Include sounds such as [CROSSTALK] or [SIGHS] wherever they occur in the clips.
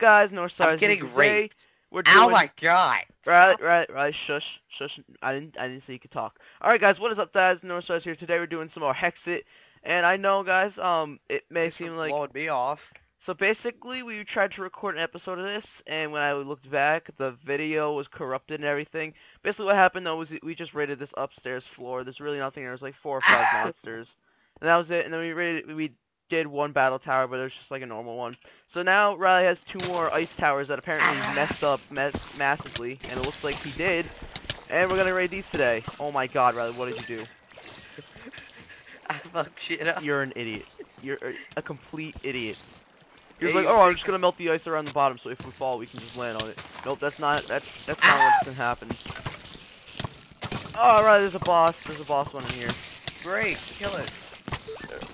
guys? Northstars. I'm getting Today, raped. We're doing... Ow my god. Right, right, right. Shush, shush. I didn't, I didn't say you could talk. All right, guys. What is up, guys? Northstars here. Today we're doing some more Hexxit, and I know, guys. Um, it may for seem like blowing me off. so. Basically, we tried to record an episode of this, and when I looked back, the video was corrupted and everything. Basically, what happened though was we just raided this upstairs floor. There's really nothing. There was like four or five [LAUGHS] monsters, and that was it. And then we raided. We did one battle tower, but it was just like a normal one. So now Riley has two more ice towers that apparently messed up ma massively, and it looks like he did. And we're gonna raid these today. Oh my God, Riley, what did you do? [LAUGHS] I fucked shit up. You're an idiot. You're a- complete idiot. You're Yeah, like, oh, I'm just gonna melt the ice around the bottom, so if we fall, we can just land on it. Nope, that's not. That's that's not what's gonna happen. Oh, Riley, there's a boss. There's a boss one in here. Great, kill it.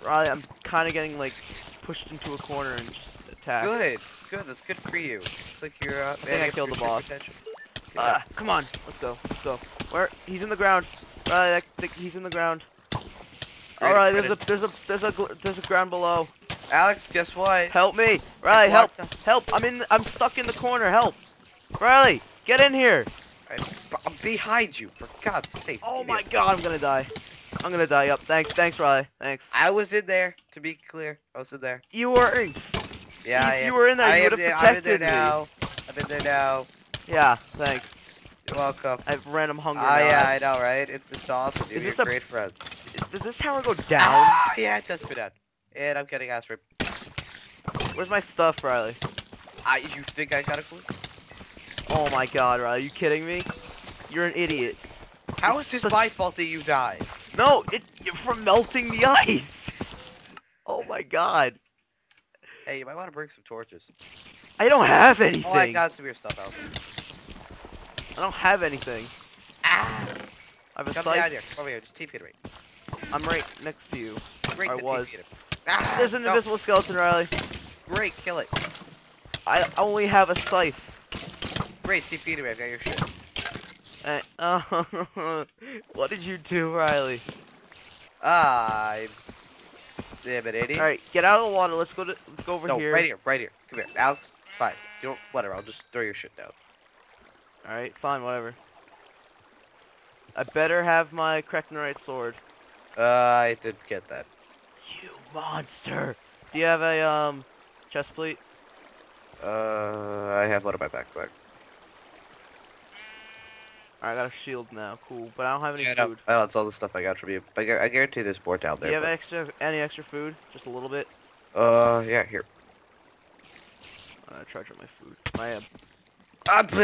Riley, I'm kind of getting like pushed into a corner and just attacked. Good, good. That's good for you. It's like you're. Uh, think I killed the boss. Ah, come on, let's go, let's go. Where? He's in the ground. Riley, I think he's in the ground. All right, there's a there's a there's a there's a ground below. Alex, guess what? Help me, Riley, help, help! I'm in, I'm stuck in the corner. Help, Riley, get in here. I'm behind you, for God's sake. Oh my God, I'm gonna die. I'm gonna die. Up. Thanks, thanks, Riley. Thanks. I was in there, to be clear. I was in there. You were in. Yeah, You- you were in there, I you am would've there- I'm in there protected now. I'm in there now. Yeah, thanks. You're welcome. I have random hunger. Ah, now. yeah, I know, right? It's it's awesome. Dude. Is You're this a- great friend. Does this tower go down? Ah, yeah, it does go down. And I'm getting ass raped. Where's my stuff, Riley? I, you think I got a clue? Oh my God, Riley, you kidding me? You're an idiot. How is this my fault that you died? No, it you're from melting the ice. Oh my God. Hey, you might want to bring some torches. I don't have anything. Oh, I got some of your stuff out. I don't have anything. Ah! I have a Come down here. Over here. Just TP to me. I'm right next to you. Break I the was. TP to me. Ah, There's an no. invisible skeleton, Riley. Great, kill it. I only have a scythe. Great, TP to me. I've got your shit. Uh, [LAUGHS] what did you do, Riley? I'm... Damn it, idiot. All right, get out of the water. Let's go to let's go over no, here. right here, right here. Come here. Alex, fine. You don't, whatever, I'll just throw your shit down. All right, fine, whatever. I better have my Kreknorite sword. Uh, I didn't get that. You monster! Do you have a um chest plate? Uh, I have one in my backpack. Alright, I got a shield now. Cool, but I don't have any Yeah, no, food. oh, that's all the stuff I got from you. I, I guarantee there's more down Do there. you have but- extra any extra food? Just a little bit. Uh, yeah, here. Uh, charge up my food. My uh, Ah, what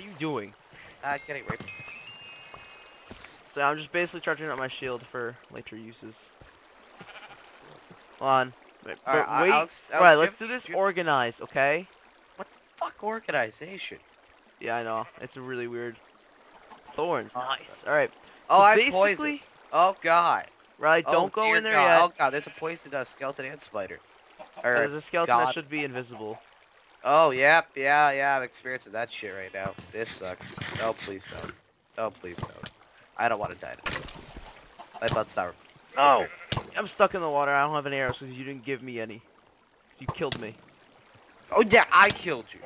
are you doing? Uh, getting raped. So I'm just basically charging up my shield for later uses. Hold on. Wait, Alright, uh, wait. Alex, Alex, Right, let's do this organized, okay? What the fuck organization? Yeah, I know. It's a really weird. Thorns, Oh, nice. All right. Oh, so I'm basically, poisoned. Oh god. Right, Oh, don't go in there god. yet. Oh god, there's a poison uh, skeleton and spider. Or, There's a skeleton that should be invisible. oh, yep, yeah, yeah, I'm experiencing that shit right now. This sucks. Oh, please don't. Oh, please don't. I don't want to die today. My butt's sour. No! I'm stuck in the water. I don't have any arrows because you didn't give me any. You killed me. Oh yeah, I killed you.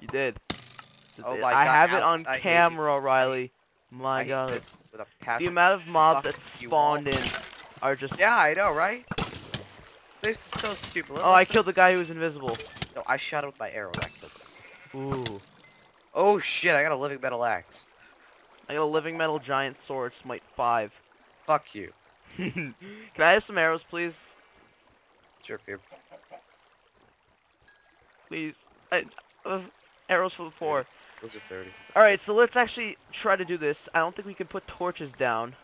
You did. Oh my I God, have it on I camera, Riley. My God. this with a The amount of mobs that spawned in are just. Yeah, I know, right? This is so stupid. Oh, I killed the guy who was invisible. No, I shot him with my arrow. That killed him. Ooh. Oh shit! I got a living metal axe. I got a living metal giant sword, smite five. Fuck you. [LAUGHS] Can I have some arrows, please? Sure, here. Please. I, uh, arrows for the poor. Those are 30. Alright, so let's actually try to do this. I don't think we can put torches down.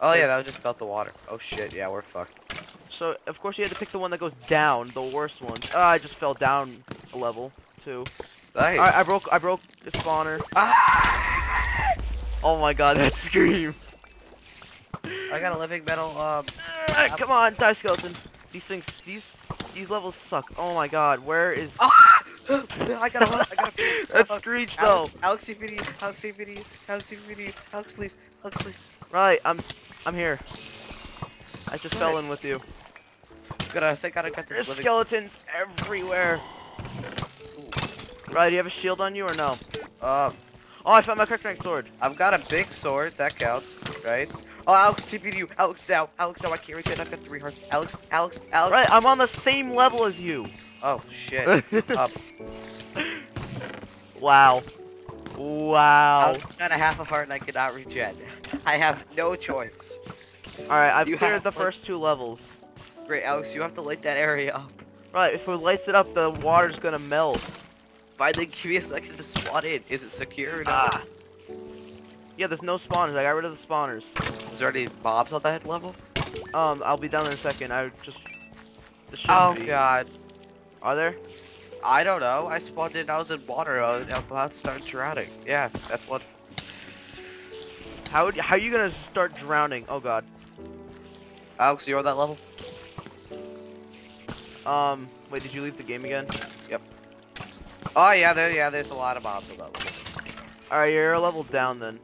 Oh yeah, that was just about the water. Oh shit, yeah, we're fucked. So, of course, you had to pick the one that goes down, the worst one. Ah, I just fell down a level, too. Nice. Alright, I broke, I broke the spawner. Ah! Oh my god, [LAUGHS] that scream. I got a living metal, um... Come on, die skeleton. These things, these, these levels suck. Oh my god, where is... Ah! [GASPS] I got a I got a [LAUGHS] that screech, though. Alex, video, Alex, video, Alex, Alex, please, Alex, please. Right, I'm, I'm here. I just fell in with you. Gotta, I think I gotta get There's living. skeletons everywhere. Right, do you have a shield on you or no? Um, Oh, I found my Kreknorite sword. I've got a big sword. That counts, right? Oh, Alex, TP to you. Alex, now. Alex, now. I can't reach it. I've got three hearts. Alex, Alex, Alex. Right, I'm on the same level as you. Oh, shit. [LAUGHS] Up. Wow. Wow. Alex got a half a heart and I cannot regen. I have no choice. Alright, I've You cleared the first two levels. Great, Alex, you have to light that area up. Right, if it lights it up, the water's gonna melt. Finally, give me a second to spawn in. Is it secure or not? Ah. Yeah, there's no spawners. I got rid of the spawners. Is there any mobs on that level? Um, I'll be down in a second. I just... Oh, be. God. Are there? I don't know. I spawned in, I was in water. uh, I'm about to start drowning. Yeah, that's what. How, would, how are you gonna start drowning? Oh god. Alex, you're on that level? Um, wait, did you leave the game again? Yep. Oh, yeah, there, yeah, there's a lot of mobs on that level. Alright, you're a level down then.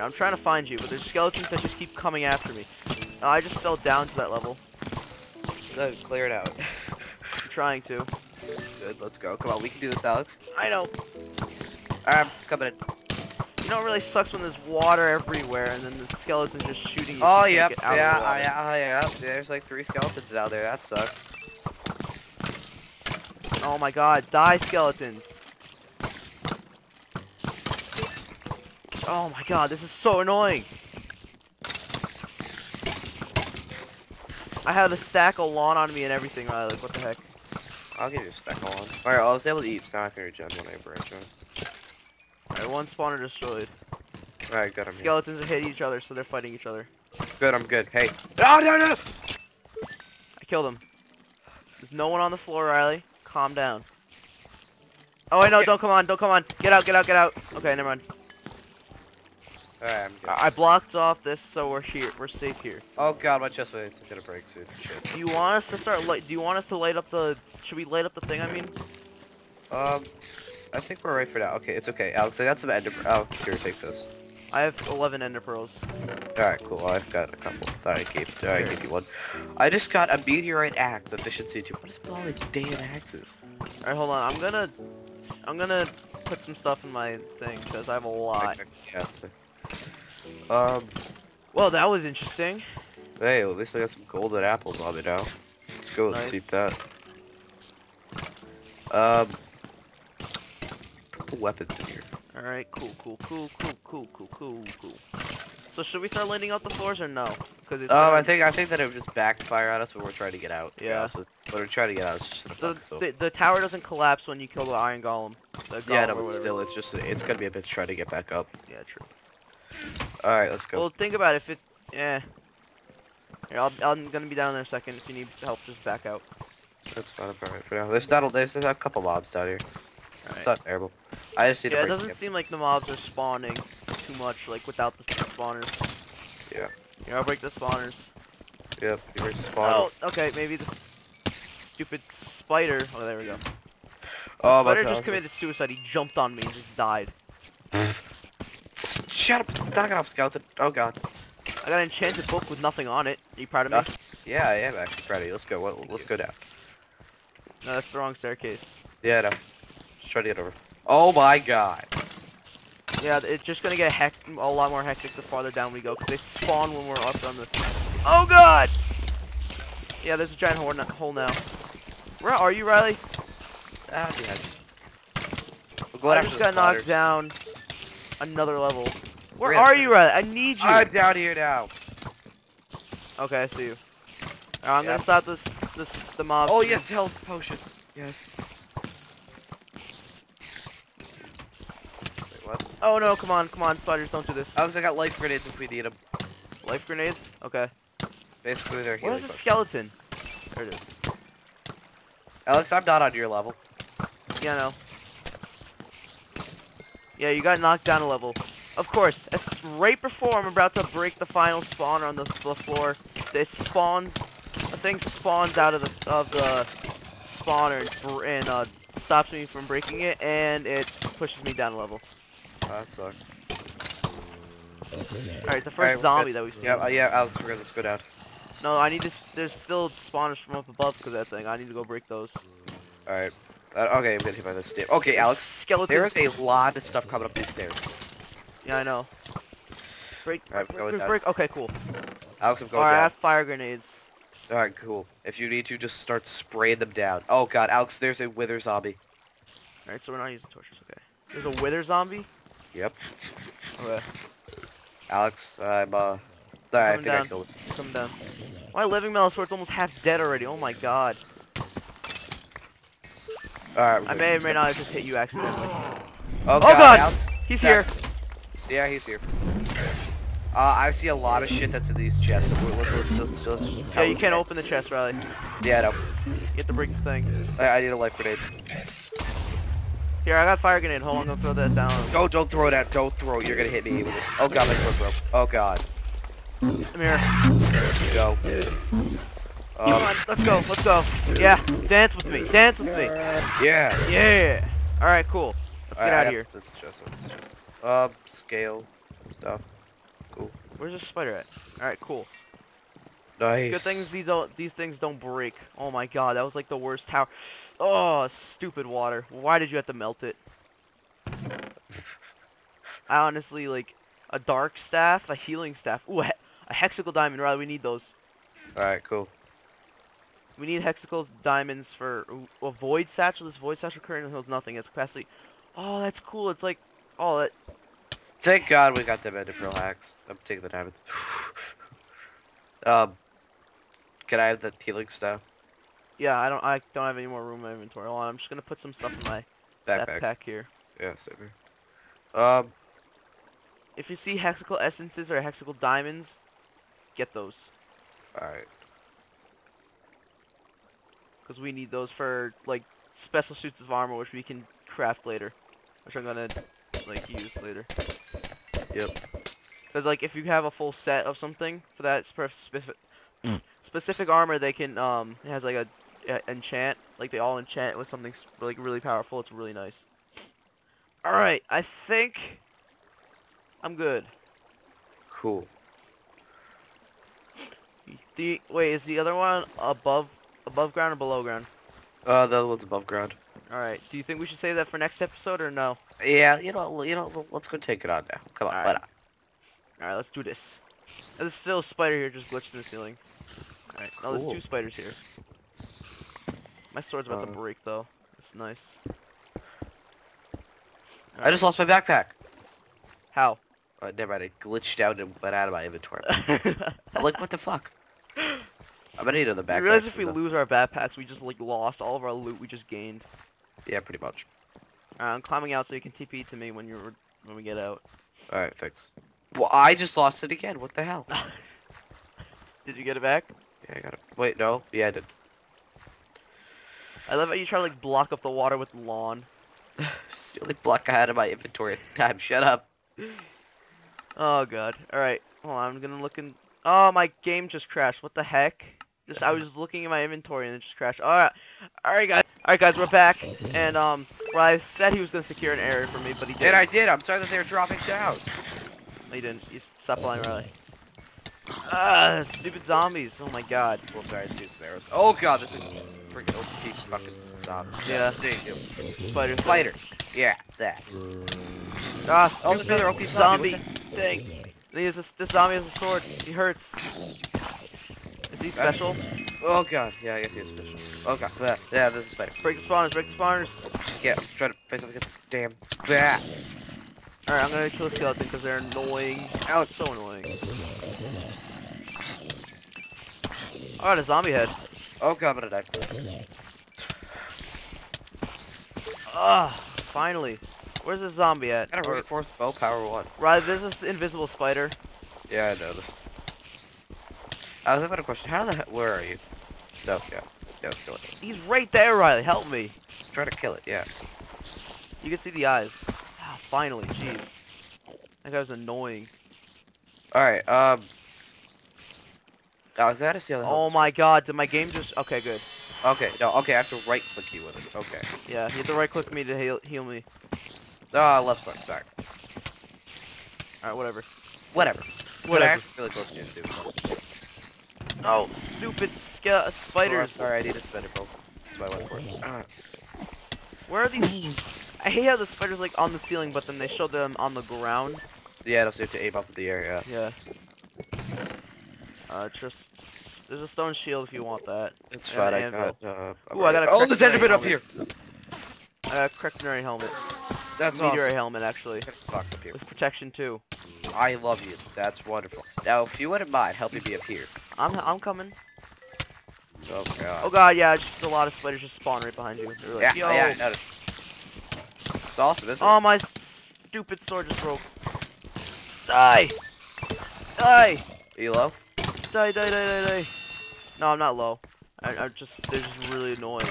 Yeah, I'm trying to find you, but there's skeletons that just keep coming after me. Uh, I just fell down to that level. So, clear it out. I'm trying to. Good, let's go. Come on, we can do this, Alex. I know. I'm coming in. You know it really sucks when there's water everywhere and then the skeleton's just shooting you. Oh, yep, can't of yeah, water. yeah, yeah, There's like three skeletons down there. That sucks. Oh my god, die skeletons. Oh my god, this is so annoying. I had a stack of lawn on me and everything, Riley. What the heck? I'll give you a stack of one. Alright, I was able to eat snack and regen when I branch out. Alright, one spawner destroyed. Alright, good, I'm here. Skeletons are hitting each other, so they're fighting each other. Good, I'm good. Hey. Oh, no, no! I killed him. There's no one on the floor, Riley. Calm down. Oh, wait, no, don't come on, don't come on. Get out, get out, get out. Okay, never mind. Alright, I'm good. I, blocked off this, so we're here. We're safe here. Oh god, my chest plate's gonna break soon. Shit. Do you want us to start light? Do you want us to light up the? Should we light up the thing? I mean, Um, I think we're right for now. Okay, it's okay. Alex, I got some ender... Alex, here, take this. I have 11 ender pearls. Alright, cool. I've got a couple. Thought I gave, thought I gave you one. I just got a meteorite axe efficiency 2. What is with all these damn axes? All right, hold on. I'm gonna, I'm gonna put some stuff in my thing because I have a lot. Yes. Um, Well, that was interesting. hey, at least I got some golden apples on me now. Let's go and Nice. see that. Um, put weapons in here. All right, cool, cool, cool, cool, cool, cool, cool, cool. So should we start lighting up the floors or no? Because it's. Um, I think I think that it would just backfire on us when we're trying to get out. Yeah. with- When we're trying to get out, it's just the, us the the tower doesn't collapse when you kill the iron golem. The golem Yeah, no, but still, it's just it's gonna be a bitch trying to get back up. Yeah, true. All right, let's go. Well, think about it. If it, yeah. Here, I'll, I'm gonna be down there a second. If you need help, just back out. That's fine. I'm alright for now. There's not a, there's, there's a couple mobs down here. All It's right. not terrible. I just need Yeah, it doesn't seem like the mobs are spawning too much, like without the spawners. Yeah. Yeah, I'll break the spawners. Yep, you ready to spawn? Oh, okay, maybe the stupid spider. Oh, there we go. Oh, the Oh, spider just committed suicide. He jumped on me and just died. [LAUGHS] Shut up! Knock it off, skeleton. Oh god. I got an enchanted book with nothing on it. Are you proud of me? Uh, Yeah, I am actually ready. Let's go. Well, let's go down. No, that's the wrong staircase. Yeah, no. Just try to get over. Oh my god. Yeah, it's just gonna get hec a lot more hectic the farther down we go, because they spawn when we're up on the... Oh god! Yeah, there's a giant hole hole now. Where are you, Riley? Ah, yeah. We'll go I just got knocked down another level. Where We're you, Riley? I need you. I'm down here now. Okay, I see you. Alright, I'm Yeah. gonna stop this, this, the mob. Oh yes, health potions. Yes. Wait, what? Oh no, come on, come on, spiders, don't do this. Alex, I got life grenades if we need them. Life grenades? Okay. Basically, they're What healing is a skeleton? There it is. Alex, I'm not on your level. Yeah, no. Yeah, you got knocked down a level. Of course, as right before I'm about to break the final spawner on the, the floor, it spawns, the thing spawns out of the of the spawner and, and uh, stops me from breaking it, and it pushes me down a level. Oh, that sucks. All right, the first Alright, we're zombie that we've seen. Yeah, uh, yeah, Alex, we're good. Let's go down. No, I need to. There's still spawners from up above because that thing. I need to go break those. Alright. Uh, okay, I'm getting hit by this stairs. Okay, Alex. Skeletons. There is a lot of stuff coming up these stairs. Yeah, I know. Break. Break, going break, down. break. Okay, cool. Alex, I'm going Alright, I down. have fire grenades. Alright, cool. If you need to, just start spraying them down. Oh god, Alex, there's a wither zombie. Alright, so we're not using torches. Okay. There's a wither zombie. Yep. Okay, Alex, I'm, uh... Alright, I think I down. killed it. come down. My living metal sword's almost half dead already. Oh my god. Alright, I may or may not have just hit you accidentally. Oh god, God! Alex. He's Yeah. here. Yeah, he's here. Uh, I see a lot of shit that's in these chests. Let's, let's, let's, Yeah, you can't open the chest, Riley. Yeah, no. Have to break thing. I, I need a life grenade. Here, I got fire grenade. Hold on, I'm gonna throw that down. Don't, don't throw out. Don't throw it. You're gonna hit me. Oh god, my sword broke. Oh god. Come here. Go. Come Um, on, let's go, let's go. Yeah, dance with me, dance with me. yeah. Yeah. All right, cool. Let's get out of here. This chest. this chest. Um, scale stuff. Cool. Where's the spider at? All right, cool. Nice. Good things these don't these things don't break. Oh my god, that was like the worst tower. Oh, stupid water. Why did you have to melt it? I honestly like a dark staff, a healing staff. Ooh, a, he- a hexical diamond. Riley, we need those. Alright, cool. We need hexical diamonds for a void satchel. This void satchel currently holds nothing. It's capacity. Oh, that's cool. It's like, oh, that, Thank God we got them into pearl hacks. I'm taking the diamonds. [SIGHS] um, can I have the healing stuff? yeah. I don't, I don't have any more room in my inventory. Hold on, I'm just gonna put some stuff in my Backpack. backpack here. Yeah, same here. Um, If you see hexical essences or hexical diamonds, get those. alright. Because we need those for, like, special suits of armor, which we can craft later. Which I'm gonna, like, use later. Yep. Because, like, if you have a full set of something for that spe- specific, specific armor, they can, um, it has, like, a, a enchant. Like, they all enchant with something, like, really powerful. It's really nice. Alright, I think I'm good. Cool. The, wait, is the other one above, above ground or below ground? Uh, the other one's above ground. Alright, do you think we should save that for next episode or no? Yeah, you know, you know, let's go take it on now. Come on, All right. Alright, let's do this. There's still a spider here just glitched in the ceiling. Alright, no, there's two spiders here. My sword's about to Uh. break though. It's nice. I just lost my backpack. How? Uh, never mind, it glitched out and went out of my inventory. [LAUGHS] I'm like, what the fuck? I'm gonna need another you backpack. realize if we though. lose our backpacks, we just like lost all of our loot we just gained. Yeah, pretty much. Alright, I'm climbing out so you can TP to me when you're when we get out. Alright, thanks. Well, I just lost it again. What the hell? [LAUGHS] Did you get it back? Yeah, I got it. Wait, no. Yeah, I did. I love how you try to like block up the water with lawn. [SIGHS] It's the only block I had in my inventory at the time. Shut up. Oh god. Alright. Well, I'm gonna look in Oh my game just crashed. What the heck? Just I was looking in my inventory and it just crashed. Alright. Alright guys. Alright guys, we're back. And um well I said he was gonna secure an area for me, but he didn't. I did. I'm sorry that they were dropping down. No, he didn't. You s- stop lying, Riley. Ah, stupid zombies. Oh my god. Well, sorry, it's arrows. Oh god, this is freaking OP fucking zombie. Yeah. Spider. Spider. Yeah, that. Ah, Oh, another OP zombie. zombie. Thing. He has a, this zombie has a sword. He hurts. Is he special? Oh god. Yeah, I guess he is special. Oh god. Yeah, yeah this is spider. Break the spawners, break the spawners. Yeah, I'm trying to face up against this damn. bat. Alright, I'm gonna kill the skeleton because they're annoying. Alex. So annoying. Alright, a zombie head. Oh god, I'm gonna die. Ah, finally. Where's the zombie at? I Got a Or- reinforced bow power one. Right, there's this invisible spider. Yeah, I know this. I was having a question. How the hell? Where are you? No, yeah. Let's kill it. He's right there, Riley. Help me. Try to kill it, yeah. You can see the eyes. Ah, finally. Jeez. That guy was annoying. Alright, um... Oh, is that a see how Oh my god, did my game just... Okay, good. Okay, no, okay, I have to right click you with it. Okay. Yeah, you have to right click me to heal, heal me. Ah, left click, sorry. Alright, whatever. Whatever. Whatever. really close to you it. No, stupid Oh, I'm spiders. sorry, I need a spinner pulse. That's why I went for it. Where are these? I hate how the spiders like on the ceiling, but then they show them on the ground. Yeah, it'll have to aim up in the air, yeah. Yeah. Uh, just there's a stone shield if you want that. It's fine, I got, uh... Ooh, I got a Oh, there's Enderman up here! I got a Kryptonite helmet. That's Meteorite awesome. helmet actually, fucked up here. with protection too. I love you. That's wonderful. Now, if you wouldn't mind helping me be up here. I'm I'm coming. Oh, God. Oh god, yeah, just a lot of spiders just spawn right behind you. They're like, yeah, Yo. yeah, I noticed. It's awesome, isn't Oh it? my stupid sword just broke. Die! Die! Are you low? Die, die, die, die, die. No, I'm not low. I, I'm just, they're just really annoying.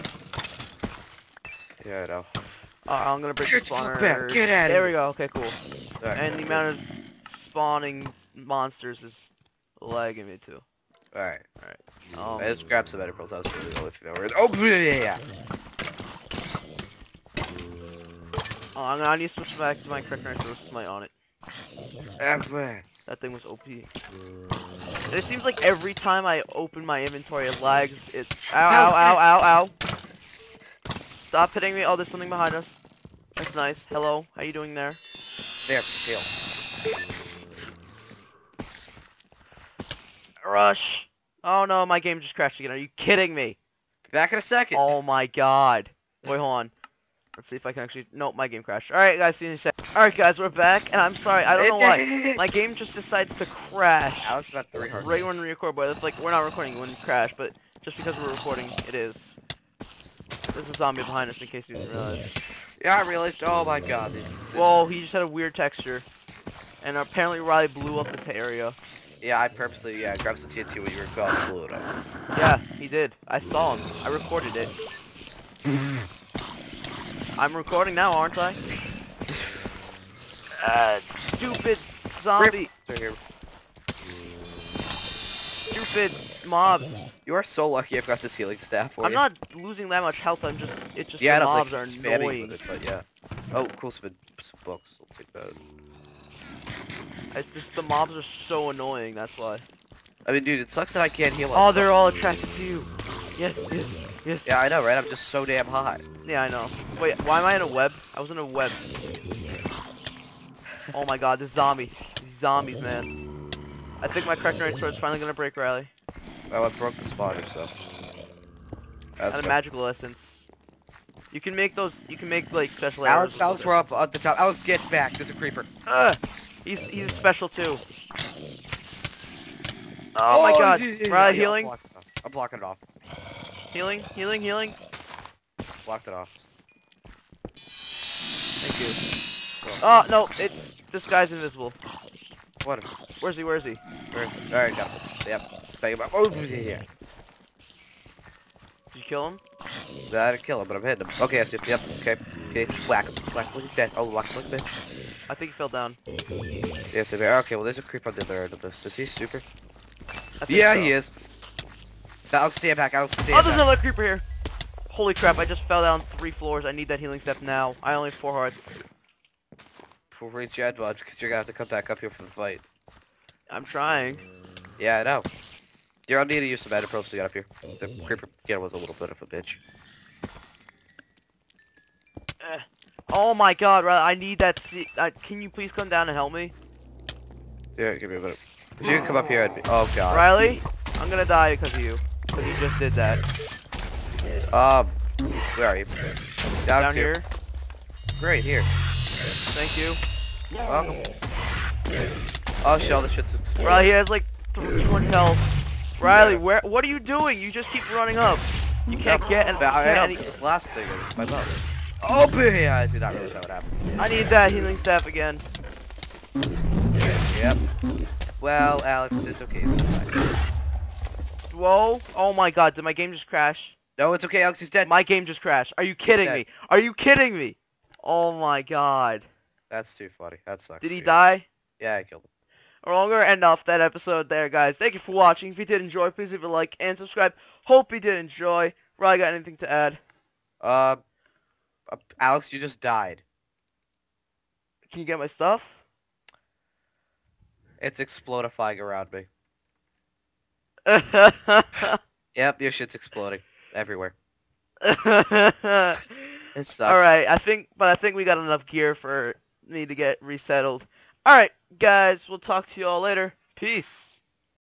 Yeah, I know. Uh, I'm gonna break Get the the spawner. back, get outta There we go, okay, cool. Alright, And the that's amount of spawning monsters is lagging me too. It. Alright. Um, just grabbed some Ender pearls. I was really low if you where Oh, yeah, yeah. oh, I'm gonna I need to switch back to my Kreknorite Source Smite on it. Man. That thing was OP. It seems like every time I open my inventory, it lags. It's ow, ow, ow, ow, ow. Stop hitting me. Oh, there's something behind us. That's nice. Hello. How you doing there? There, tail. Rush. Oh no, my game just crashed again. Are you kidding me? Back in a second. Oh my god. Wait, hold on. Let's see if I can actually. Nope, my game crashed. All right, guys. See you in a sec. All right, guys, we're back, and I'm sorry. I don't know why. [LAUGHS] My game just decides to crash. Alex about three hearts. Right when we record, but it's like we're not recording when it crash, but just because we're recording, it is. There's a zombie behind us in case you didn't realize. Yeah, I realized. Oh my god, these. this- Whoa, he just had a weird texture. And apparently Riley blew up this area. Yeah, I purposely yeah grabbed some TNT when you were gone, blew it up. Yeah, he did. I saw him. I recorded it. I'm recording now, aren't I? Uh, stupid zombie. Right here. Stupid mobs. You are so lucky I've got this healing staff for I'm you. not losing that much health. I'm just. It's just yeah, the mobs are annoying. with it, but yeah. Oh, cool, some, some books. I'll take that. It's just the mobs are so annoying. That's why. I mean, dude, it sucks that I can't heal Oh, they're all attracted to you. Yes, yes, yes. Yeah, I know, right? I'm just so damn hot. Yeah, I know. Wait, why am I in a web? I was in a web. Oh my god, this zombie. These zombies, man. I think my Kreknorite sword's finally gonna break Riley. Oh, I broke the spawner, so. That's of good. magical essence. You can make those, you can make like special Alex, arrows Alex, we're up at the top. Alex, get back. There's a creeper. Ugh! He's, he's special too. Oh, my oh, god. yeah, yeah, yeah, Riley, yeah, healing? I'm blocking it off. I'm blocking it off. Healing, healing, healing. Blocked it off. Thank you. Oh, no, it's, this guy's invisible. What? Where's he, where's he? Alright, got him. Yep. Bang him up. Oh, yeah. Did you kill him? I didn't kill him, but I'm hitting him. Okay, I see him. Yep. Okay. Okay, whack him. Whack him. Look at that. Oh, whack him like a bitch. I think he fell down. Yes, yeah, okay, well, there's a creep on the other end of this. Is he super? Yeah, so. he is. Alex, stand back. Alex, stand Oh, there's back. another creeper here. Holy crap, I just fell down three floors. I need that healing step now. I only have four hearts. We'll reach your edge because you're gonna have to come back up here for the fight. I'm trying. Yeah, I know. You're gonna need to use some pearls to get up here. The creeper again was a little bit of a bitch. Eh. Oh my god, Riley, I need that se- uh, Can you please come down and help me? Yeah, give me a minute. If you can come up here, I'd be. Oh god. Riley, I'm gonna die because of you. Because you just did that. Um, where are you? Down, Down here. Great, here. Thank you. Welcome. Oh shit, all the shit's exploding. Riley, he has like 200 health. Riley, where? What are you doing? You just keep running up. You can't get and I, I know, any- this last thing is my mouth. Oh, yeah, I did not realize that would happen. I need that healing staff again. Yep. Well, Alex, it's okay. It's. Whoa. Oh my god, did my game just crash? No, it's okay, Alex, he's dead. My game just crashed. Are you kidding me? Are you kidding me? Oh my god. That's too funny. That sucks. Did he dude. die? Yeah, I killed him. I'm gonna end off that episode there, guys. Thank you for watching. If you did enjoy, please leave a like and subscribe. Hope you did enjoy. Riley, got anything to add? Uh, uh, Alex, you just died. Can you get my stuff? It's explodifying around me. [LAUGHS] Yep, your shit's exploding everywhere. All [LAUGHS] It sucks. right, I think, but I think we got enough gear for me to get resettled. All right, guys, we'll talk to you all later. Peace.